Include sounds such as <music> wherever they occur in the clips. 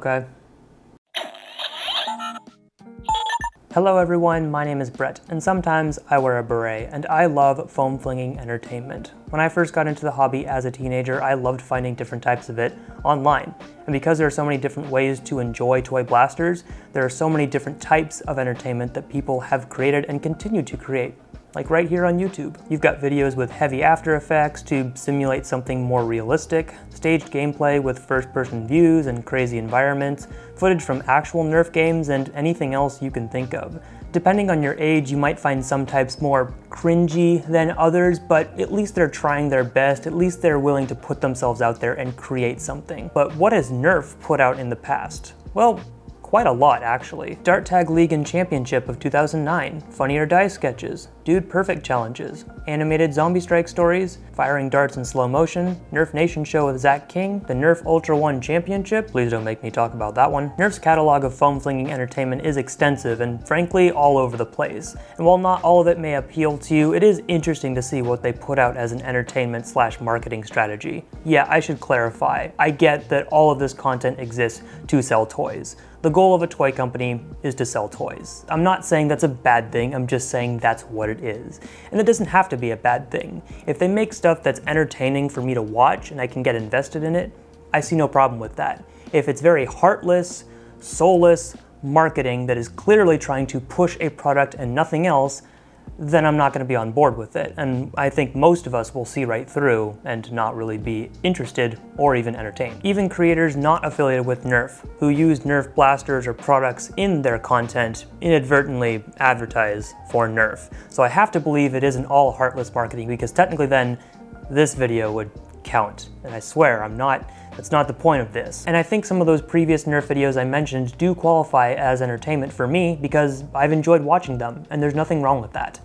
Okay. Hello everyone, my name is Brett, and sometimes I wear a beret, and I love foam flinging entertainment. When I first got into the hobby as a teenager, I loved finding different types of it online. And because there are so many different ways to enjoy toy blasters, there are so many different types of entertainment that people have created and continue to create like right here on YouTube. You've got videos with heavy After Effects to simulate something more realistic, staged gameplay with first-person views and crazy environments, footage from actual Nerf games, and anything else you can think of. Depending on your age, you might find some types more cringy than others, but at least they're trying their best, at least they're willing to put themselves out there and create something. But what has Nerf put out in the past? Well, Quite a lot, actually. Dart Tag League and Championship of 2009, Funny or Die sketches, Dude Perfect challenges, animated zombie strike stories, firing darts in slow motion, Nerf Nation show with Zach King, the Nerf Ultra 1 Championship, please don't make me talk about that one. Nerf's catalog of foam flinging entertainment is extensive and frankly all over the place. And while not all of it may appeal to you, it is interesting to see what they put out as an entertainment slash marketing strategy. Yeah, I should clarify. I get that all of this content exists to sell toys. The goal of a toy company is to sell toys. I'm not saying that's a bad thing, I'm just saying that's what it is. And it doesn't have to be a bad thing. If they make stuff that's entertaining for me to watch and I can get invested in it, I see no problem with that. If it's very heartless, soulless marketing that is clearly trying to push a product and nothing else, then I'm not going to be on board with it. And I think most of us will see right through and not really be interested or even entertained. Even creators not affiliated with Nerf, who use Nerf blasters or products in their content, inadvertently advertise for Nerf. So I have to believe it isn't all heartless marketing because technically then this video would count. And I swear, I'm not, that's not the point of this. And I think some of those previous Nerf videos I mentioned do qualify as entertainment for me because I've enjoyed watching them, and there's nothing wrong with that.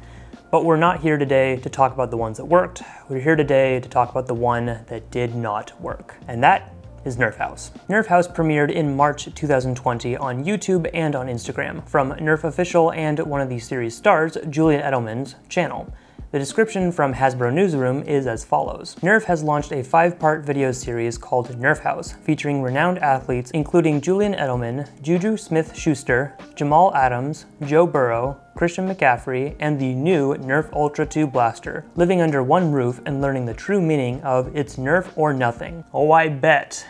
But we're not here today to talk about the ones that worked. We're here today to talk about the one that did not work. And that is Nerf House. Nerf House premiered in March 2020 on YouTube and on Instagram from Nerf Official and one of the series stars, Julian Edelman's channel. The description from Hasbro Newsroom is as follows. Nerf has launched a five-part video series called Nerf House, featuring renowned athletes including Julian Edelman, Juju Smith-Schuster, Jamal Adams, Joe Burrow, Christian McCaffrey, and the new Nerf Ultra 2 blaster, living under one roof and learning the true meaning of it's Nerf or nothing. Oh, I bet.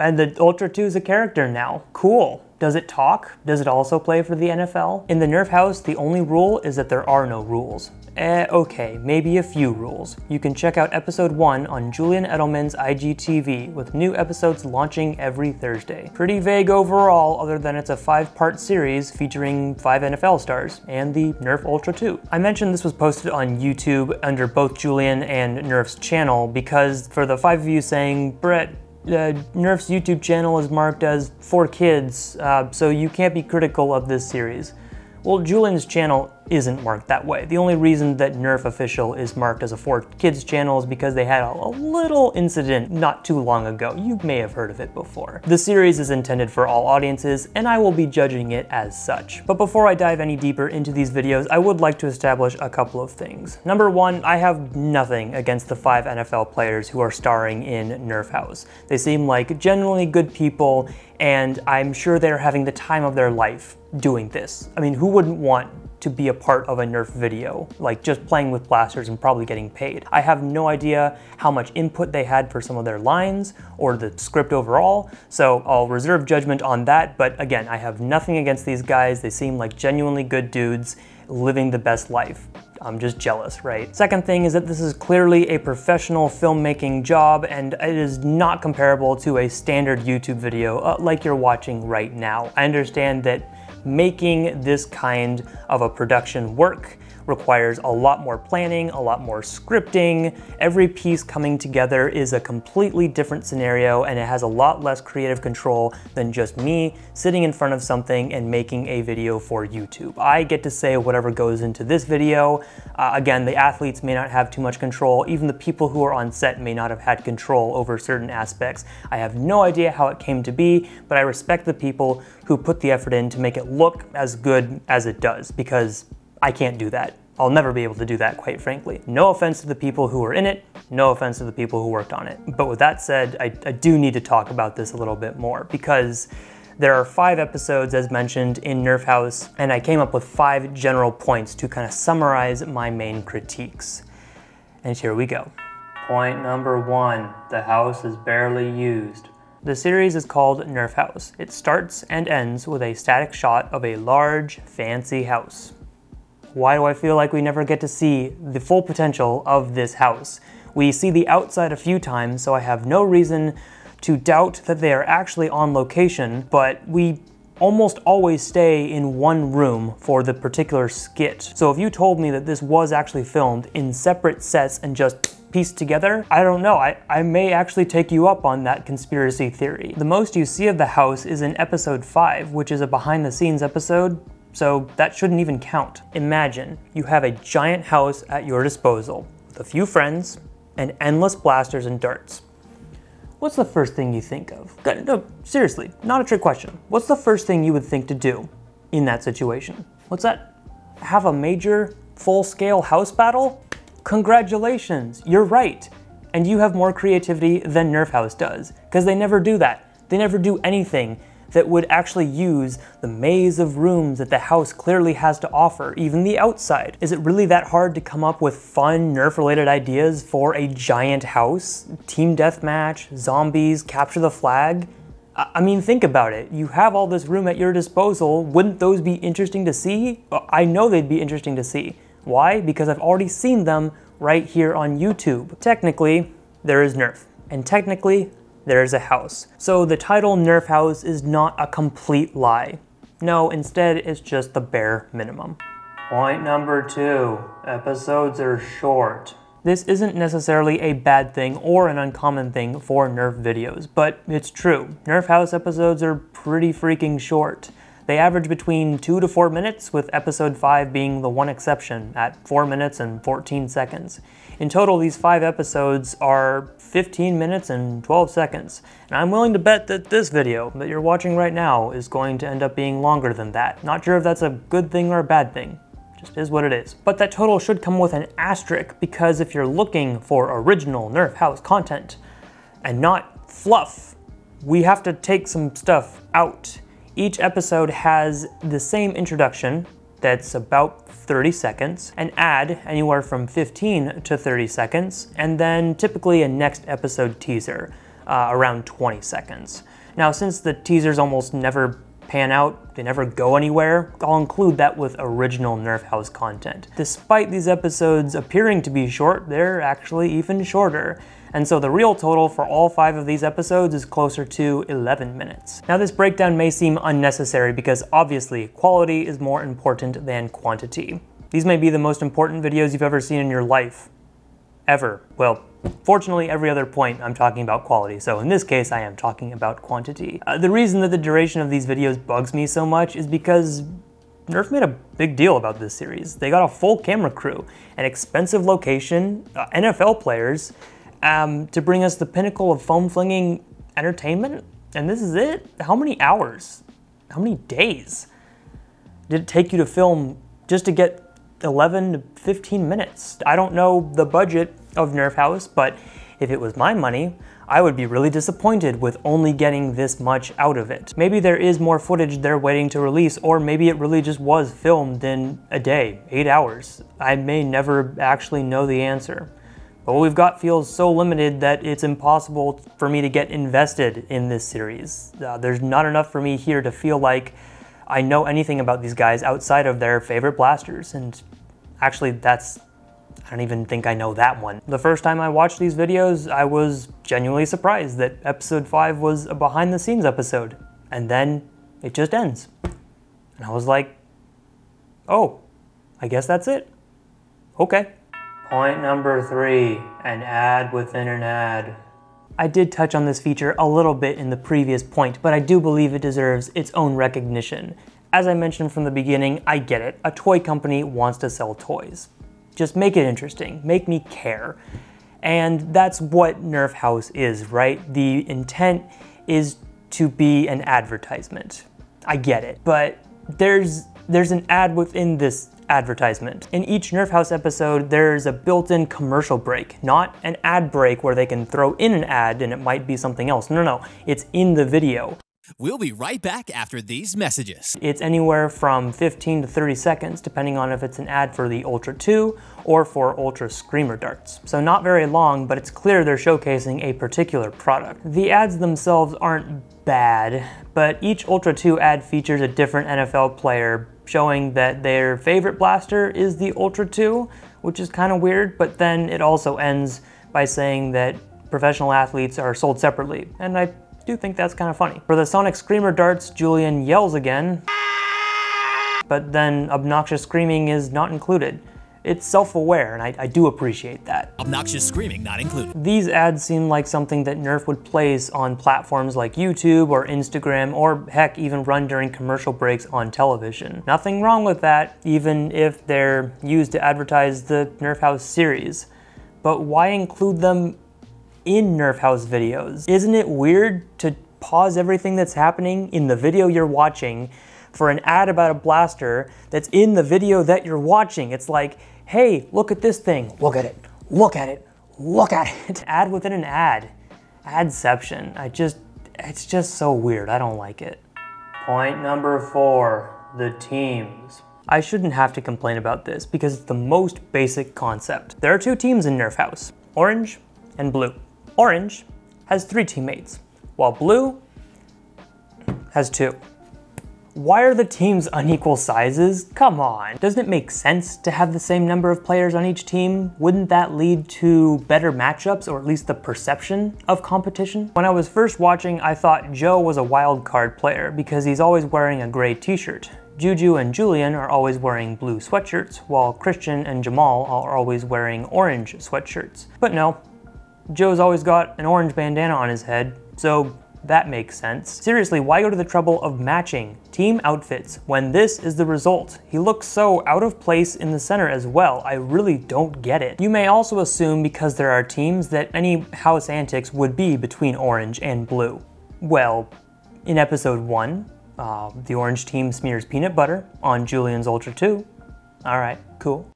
And the Ultra 2 is a character now. Cool. Does it talk? Does it also play for the NFL? In the Nerf house, the only rule is that there are no rules. Eh, okay, maybe a few rules. You can check out episode 1 on Julian Edelman's IGTV, with new episodes launching every Thursday. Pretty vague overall, other than it's a five part series featuring five NFL stars and the Nerf Ultra 2. I mentioned this was posted on YouTube under both Julian and Nerf's channel because for the five of you saying, Brett, Nerf's YouTube channel is marked as for kids, uh, so you can't be critical of this series. Well, Julian's channel isn't marked that way. The only reason that Nerf Official is marked as a for kids channel is because they had a, a, little incident not too long ago. You may have heard of it before. The series is intended for all audiences, and I will be judging it as such. But before I dive any deeper into these videos, I would like to establish a couple of things. Number one, I have nothing against the five NFL players who are starring in Nerf House. They seem like genuinely good people, and I'm sure they're having the time of their life doing this. I mean, who wouldn't want to be a part of a Nerf video, like just playing with blasters and probably getting paid. I have no idea how much input they had for some of their lines or the script overall, so I'll reserve judgment on that, but again, I have nothing against these guys. They seem like genuinely good dudes living the best life. I'm just jealous, right? Second thing is that this is clearly a professional filmmaking job and it is not comparable to a standard YouTube video uh, like you're watching right now. I understand that making this kind of a production work requires a lot more planning, a lot more scripting. Every piece coming together is a completely different scenario and it has a lot less creative control than just me sitting in front of something and making a video for YouTube. I get to say whatever goes into this video. Uh, again, the athletes may not have too much control. Even the people who are on set may not have had control over certain aspects. I have no idea how it came to be, but I respect the people who put the effort in to make it look as good as it does because I can't do that. I'll never be able to do that, quite frankly. No offense to the people who were in it, no offense to the people who worked on it. But with that said, I, I do need to talk about this a little bit more because There are five episodes as mentioned in Nerf House, and I came up with five general points to kind of summarize my main critiques. And here we go. Point number one, the house is barely used. The series is called Nerf House. It starts and ends with a static shot of a large, fancy house. Why do I feel like we never get to see the full potential of this house? We see the outside a few times, so I have no reason to doubt that they are actually on location, but we almost always stay in one room for the particular skit. So if you told me that this was actually filmed in separate sets and just pieced together, I don't know, I, I may actually take you up on that conspiracy theory. The most you see of the house is in episode 5, which is a behind the scenes episode, so that shouldn't even count. Imagine you have a giant house at your disposal with a few friends and endless blasters and darts what's the first thing you think of? No, seriously, not a trick question. What's the first thing you would think to do in that situation? What's that? Have a major full-scale house battle? Congratulations, you're right. And you have more creativity than Nerf House does, because they never do that. They never do anything that would actually use the maze of rooms that the house clearly has to offer, even the outside. Is it really that hard to come up with fun Nerf related ideas for a giant house? Team deathmatch, zombies, capture the flag? I mean, think about it. You have all this room at your disposal. Wouldn't those be interesting to see? I know they'd be interesting to see. Why? Because I've already seen them right here on YouTube. Technically, there is Nerf. And technically, there's a house. So the title Nerf House is not a complete lie. No, instead it's just the bare minimum. Point number two, episodes are short. This isn't necessarily a bad thing or an uncommon thing for Nerf videos, but it's true. Nerf House episodes are pretty freaking short. They average between 2 to 4 minutes, with episode 5 being the one exception at 4 minutes and 14 seconds. In total, these 5 episodes are 15 minutes and 12 seconds, and I'm willing to bet that this video that you're watching right now is going to end up being longer than that. Not sure if that's a good thing or a bad thing just is what it is. But that total should come with an asterisk because if you're looking for original Nerf House content and not fluff, we have to take some stuff out. Each episode has the same introduction that's about 30 seconds, an ad anywhere from 15 to 30 seconds, and then typically a next episode teaser uh, around 20 seconds. Now, since the teasers almost never pan out, they never go anywhere, I'll include that with original Nerf House content. Despite these episodes appearing to be short, they're actually even shorter and so the real total for all five of these episodes is closer to 11 minutes. Now this breakdown may seem unnecessary because obviously quality is more important than quantity. These may be the most important videos you've ever seen in your life. Ever. Well, Fortunately, every other point I'm talking about quality, so in this case I am talking about quantity. Uh, the reason that the duration of these videos bugs me so much is because Nerf made a big deal about this series. They got a full camera crew, an expensive location, uh, NFL players, um, to bring us the pinnacle of foam flinging entertainment. And this is it? How many hours? How many days did it take you to film just to get 11 to 15 minutes? I don't know the budget of Nerf House, but if it was my money, I would be really disappointed with only getting this much out of it. Maybe there is more footage they're waiting to release, or maybe it really just was filmed in a day, eight hours. I may never actually know the answer. But what we've got feels so limited that it's impossible for me to get invested in this series. Uh, there's not enough for me here to feel like I know anything about these guys outside of their favorite blasters, and actually that's, I don't even think I know that one. The first time I watched these videos, I was genuinely surprised that episode 5 was a behind the scenes episode, and then it just ends. And I was like, oh, I guess that's it. Okay. Point number three, an ad within an ad. I did touch on this feature a little bit in the previous point, but I do believe it deserves its own recognition. As I mentioned from the beginning, I get it. A toy company wants to sell toys. Just make it interesting, make me care. And that's what Nerf House is, right? The intent is to be an advertisement. I get it, but there's there's an ad within this advertisement. In each Nerf House episode, there's a built-in commercial break, not an ad break where they can throw in an ad and it might be something else. No, no, no, it's in the video. We'll be right back after these messages. It's anywhere from 15 to 30 seconds, depending on if it's an ad for the Ultra 2 or for Ultra Screamer darts. So not very long, but it's clear they're showcasing a particular product. The ads themselves aren't bad, but each Ultra 2 ad features a different NFL player showing that their favorite blaster is the Ultra 2, which is kind of weird, but then it also ends by saying that professional athletes are sold separately, and I do think that's kind of funny. For the Sonic Screamer darts, Julian yells again, but then obnoxious screaming is not included. It's self-aware, and I, I, do appreciate that. Obnoxious screaming not included. These ads seem like something that Nerf would place on platforms like YouTube or Instagram, or heck, even run during commercial breaks on television. Nothing wrong with that, even if they're used to advertise the Nerf House series. But why include them in Nerf House videos? Isn't it weird to pause everything that's happening in the video you're watching for an ad about a blaster that's in the video that you're watching? It's like, hey, look at this thing. Look at it. Look at it. Look at it. <laughs> ad within an ad. Adception. I just, it's just so weird. I don't like it. Point number four, the teams. I shouldn't have to complain about this because it's the most basic concept. There are two teams in Nerf House, orange and blue. Orange has three teammates, while blue has two. Why are the teams unequal sizes? Come on. Doesn't it make sense to have the same number of players on each team? Wouldn't that lead to better matchups or at least the perception of competition? When I was first watching, I thought Joe was a wild card player because he's always wearing a gray t-shirt. Juju and Julian are always wearing blue sweatshirts, while Christian and Jamal are always wearing orange sweatshirts. But no, Joe's always got an orange bandana on his head, so that makes sense. Seriously, why go to the trouble of matching team outfits when this is the result? He looks so out of place in the center as well. I really don't get it. You may also assume because there are teams that any house antics would be between orange and blue. Well, in episode 1, uh, the orange team smears peanut butter on Julian's Ultra 2. Alright, cool.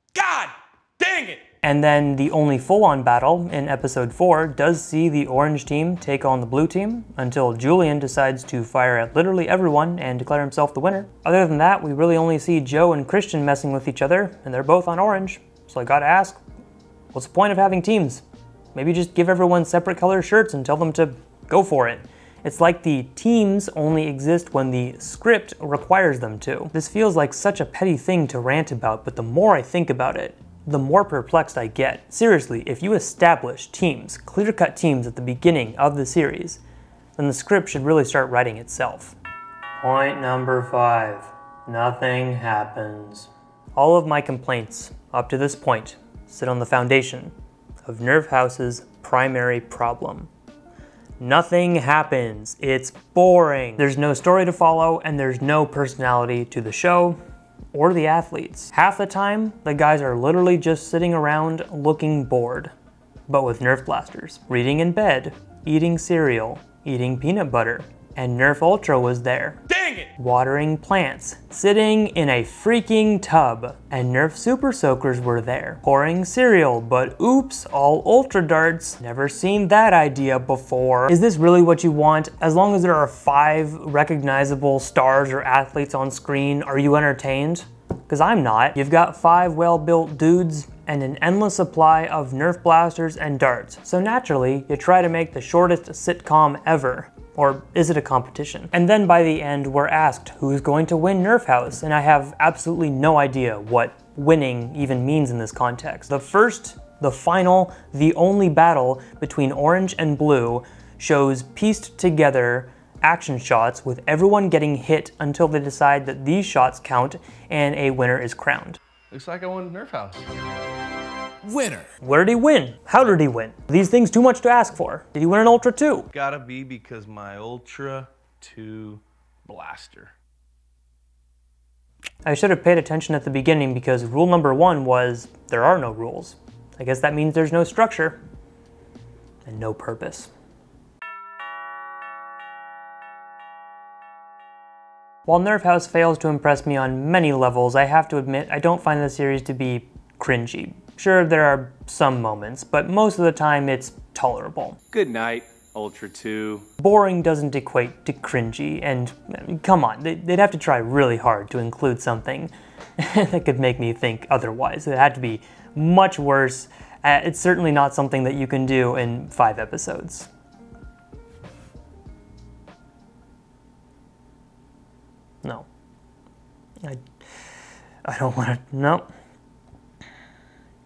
And then the only full-on battle in episode 4 does see the orange team take on the blue team until Julian decides to fire at literally everyone and declare himself the winner. Other than that, we really only see Joe and Christian messing with each other, and they're both on orange. So I gotta ask, what's the point of having teams? Maybe just give everyone separate color shirts and tell them to go for it. It's like the teams only exist when the script requires them to. This feels like such a petty thing to rant about, but the more I think about it, the more perplexed I get. Seriously, if you establish teams, clear-cut teams at the beginning of the series, then the script should really start writing itself. Point number five, nothing happens. All of my complaints up to this point sit on the foundation of Nerf House's primary problem. Nothing happens. It's boring. There's no story to follow and there's no personality to the show or the athletes. Half the time, the guys are literally just sitting around looking bored, but with Nerf blasters, reading in bed, eating cereal, eating peanut butter, and Nerf Ultra was there. Dang it! Watering plants, sitting in a freaking tub, and Nerf Super Soakers were there. Pouring cereal, but oops, all Ultra Darts. Never seen that idea before. Is this really what you want? As long as there are five recognizable stars or athletes on screen, are you entertained? Because I'm not. You've got five well-built dudes and an endless supply of Nerf blasters and darts. So naturally, you try to make the shortest sitcom ever. Or is it a competition? And then by the end, we're asked who's going to win Nerf House, and I have absolutely no idea what winning even means in this context. The first, the final, the only battle between orange and blue shows pieced together action shots with everyone getting hit until they decide that these shots count and a winner is crowned. Looks like I won Nerf House. Winner. Where did he win? How did he win? These things too much to ask for. Did he win an Ultra 2? Gotta be because my Ultra 2 blaster. I should have paid attention at the beginning because rule number one was there are no rules. I guess that means there's no structure and no purpose. While Nerf House fails to impress me on many levels, I have to admit I don't find the series to be cringy. Sure, there are some moments, but most of the time it's tolerable. Good night. Ultra 2. Boring doesn't equate to cringy, and come on, they'd have to try really hard to include something <laughs> that could make me think otherwise. It had to be much worse. Uh, it's certainly not something that you can do in five episodes. No. I, I don't want to, no.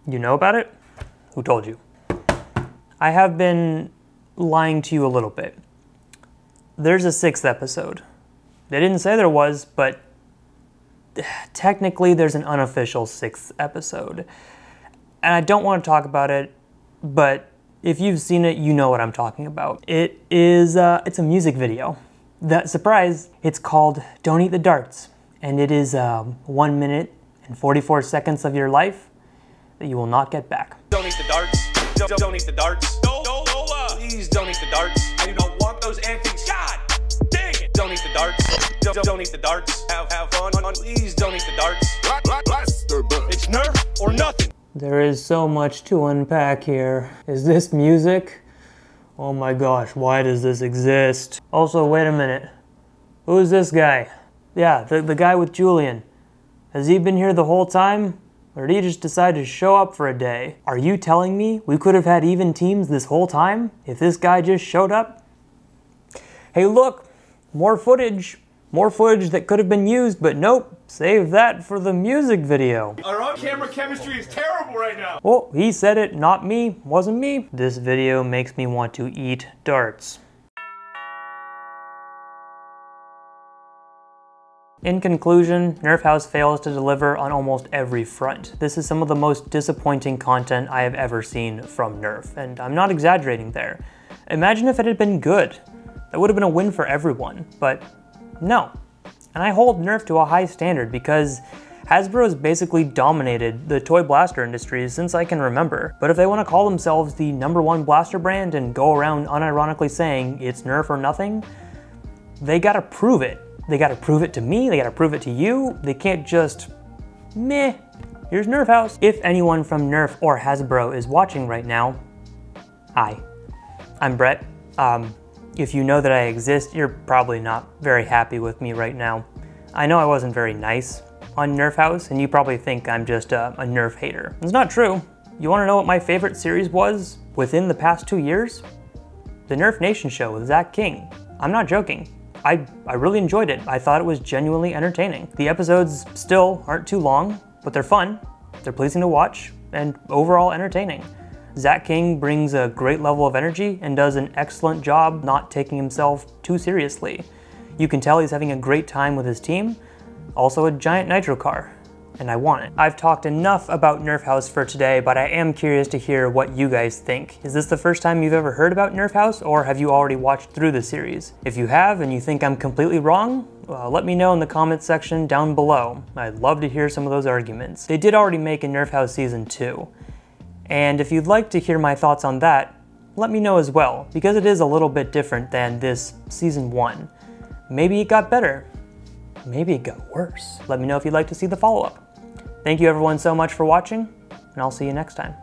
You know about it? Who told you? I have been lying to you a little bit. There's a sixth episode. They didn't say there was, but technically there's an unofficial sixth episode. And I don't want to talk about it, but if you've seen it, you know what I'm talking about. It is uh, it's a music video. That surprise, it's called "Don't Eat the Darts," and it is um, one minute and 44 seconds of your life that you will not get back. Don't eat the darts. Don't, don't eat the darts. No, no, no, uh, please don't eat the darts. I do not want those antiques. God dang it. Don't eat the darts. Don't, don't eat the darts. Have, have fun. Please don't eat the darts. It's Nerf or nothing. There is so much to unpack here. Is this music? Oh my gosh, why does this exist? Also, wait a minute. Who's this guy? Yeah, the, the guy with Julian. Has he been here the whole time? Or did he just decide to show up for a day? Are you telling me we could have had even teams this whole time if this guy just showed up? Hey, look, more footage. More footage that could have been used, but nope, save that for the music video. Our on-camera chemistry is terrible right now. Well, he said it, not me, wasn't me. This video makes me want to eat darts. In conclusion, Nerf House fails to deliver on almost every front. This is some of the most disappointing content I have ever seen from Nerf, and I'm not exaggerating there. Imagine if it had been good. That would have been a win for everyone, but no. And I hold Nerf to a high standard because Hasbro has basically dominated the toy blaster industry since I can remember. But if they want to call themselves the number one blaster brand and go around unironically saying it's Nerf or nothing, they gotta prove it. They gotta prove it to me, they gotta prove it to you. They can't just, meh, here's Nerf House. If anyone from Nerf or Hasbro is watching right now, hi, I'm Brett. Um, if you know that I exist, you're probably not very happy with me right now. I know I wasn't very nice on Nerf House, and you probably think I'm just a, a Nerf hater. It's not true. You wanna know what my favorite series was within the past two years? The Nerf Nation show with Zach King. I'm not joking. I, I really enjoyed it. I thought it was genuinely entertaining. The episodes still aren't too long, but they're fun, they're pleasing to watch, and overall entertaining. Zach King brings a great level of energy and does an excellent job not taking himself too seriously. You can tell he's having a great time with his team, also a giant nitro car, and I want it. I've talked enough about Nerf House for today, but I am curious to hear what you guys think. Is this the first time you've ever heard about Nerf House, or have you already watched through the series? If you have and you think I'm completely wrong, let me know in the comments section down below. I'd love to hear some of those arguments. They did already make a Nerf House Season 2, and if you'd like to hear my thoughts on that, let me know as well, because it is a little bit different than this Season 1. Maybe it got better. Maybe it got worse. Let me know if you'd like to see the follow-up. Thank you everyone so much for watching, and I'll see you next time.